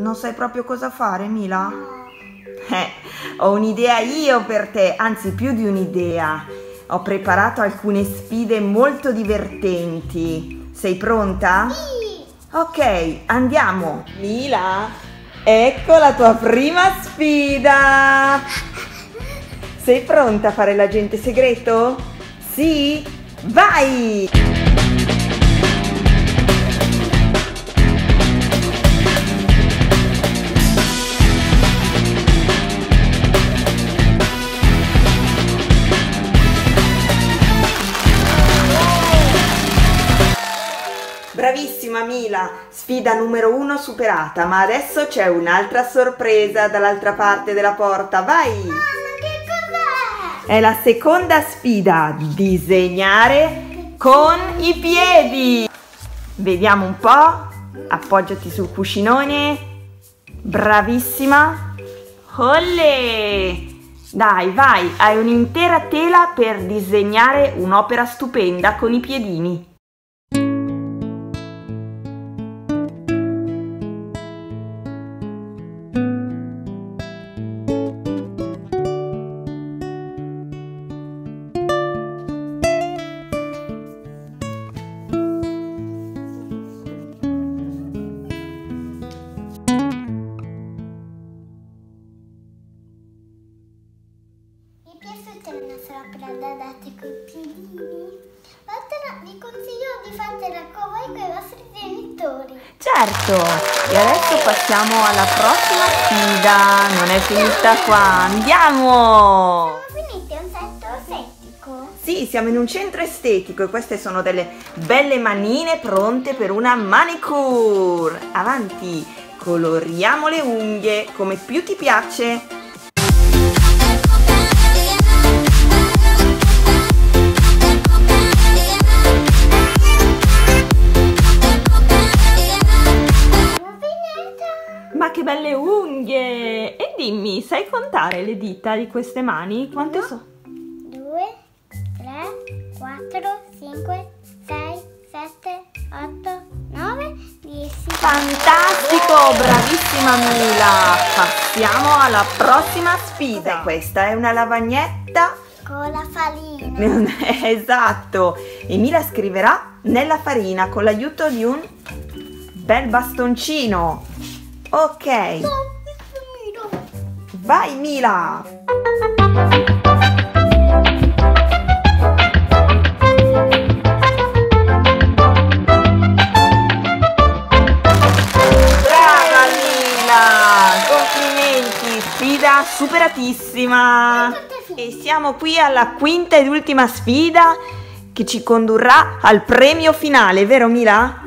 Non sai proprio cosa fare, Mila? Eh, ho un'idea io per te, anzi più di un'idea. Ho preparato alcune sfide molto divertenti. Sei pronta? Sì. Ok, andiamo. Mila, ecco la tua prima sfida. Sei pronta a fare l'agente segreto? Sì? Vai! Bravissima Mila, sfida numero uno superata, ma adesso c'è un'altra sorpresa dall'altra parte della porta, vai! Mamma, che cos'è? È la seconda sfida, disegnare con i piedi. Vediamo un po', appoggiati sul cuscinone, bravissima. Olle! Dai, vai, hai un'intera tela per disegnare un'opera stupenda con i piedini. Mi piace una sopra da date con i piedini? Vattene, vi consiglio di fartela con voi con i vostri genitori. Certo, e adesso passiamo alla prossima sfida. Non è finita qua, andiamo! Siamo finiti a un centro settico. Sì, siamo in un centro estetico e queste sono delle belle manine pronte per una manicure. Avanti, coloriamo le unghie come più ti piace. Belle unghie! E dimmi, sai contare le dita di queste mani? Quante sono? 2, 3, 4, 5, 6, 7, 8, 9, 10. Fantastico, bravissima Mila! Passiamo alla prossima sfida. Questa è una lavagnetta Con la farina. Esatto, e Mila scriverà nella farina con l'aiuto di un bel bastoncino. Ok, vai Mila! Brava Mila! Complimenti, sfida superatissima! E siamo qui alla quinta ed ultima sfida che ci condurrà al premio finale, vero Mila?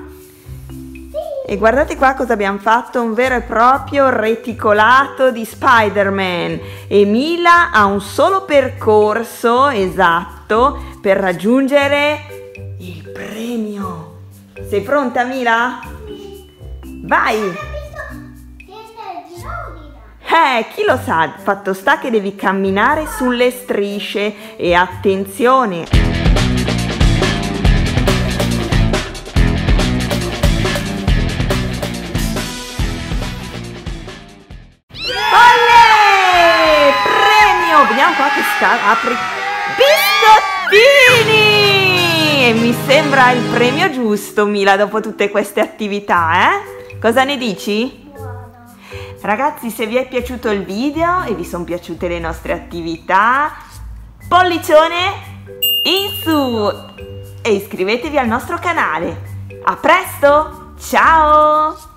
E guardate qua cosa abbiamo fatto, un vero e proprio reticolato di Spider-Man. E Mila ha un solo percorso esatto per raggiungere il premio. Sei pronta Mila? Vai! Eh, chi lo sa, fatto sta che devi camminare sulle strisce e attenzione! Sta, apri biscottini! E mi sembra il premio giusto, Mila, dopo tutte queste attività, eh? Cosa ne dici? Ragazzi, se vi è piaciuto il video e vi sono piaciute le nostre attività, pollicione in su e iscrivetevi al nostro canale. A presto! Ciao!